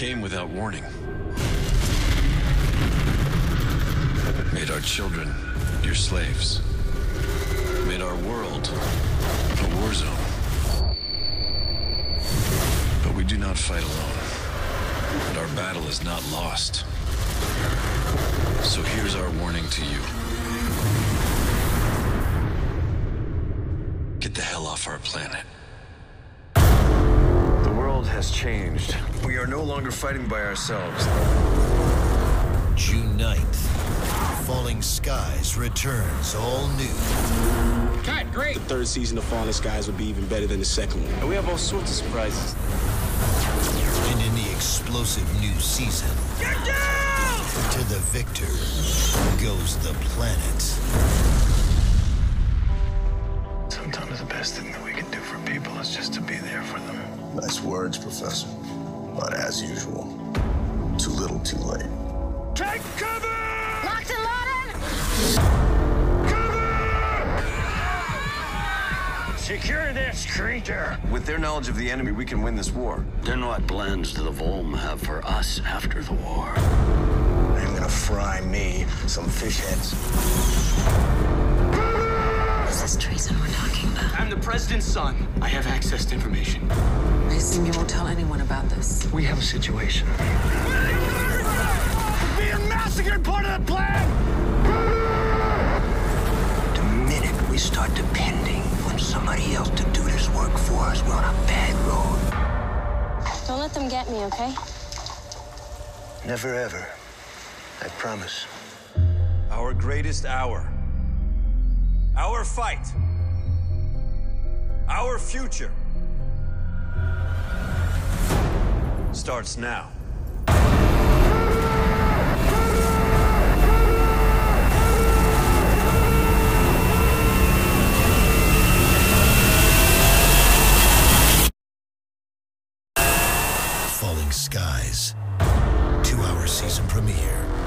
came without warning. Made our children your slaves. Made our world a war zone. But we do not fight alone. And our battle is not lost. So here's our warning to you. Get the hell off our planet. The world has changed. We are no longer fighting by ourselves. June 9th, Falling Skies returns all new. Cut, great. The third season of Falling Skies will be even better than the second one. And we have all sorts of surprises. And in the explosive new season, Get down! to the victor goes the planet. Sometimes the best thing that we can do for people is just to be there for them. Nice words, Professor. But as usual, too little, too late. Take cover! Locked and loaded! Secure this creature. With their knowledge of the enemy, we can win this war. Then what plans do the Volm have for us after the war? I'm gonna fry me some fish heads. Is this treason we're talking about? I'm the president's son. I have access to information. I assume you won't tell anyone about this. We have a situation. Being massacred part of the plan! The minute we start depending on somebody else to do this work for us, we're on a bad road. Don't let them get me, okay? Never ever. I promise. Our greatest hour. Our fight. Our future. Starts now. Falling Skies. Two hour season premiere.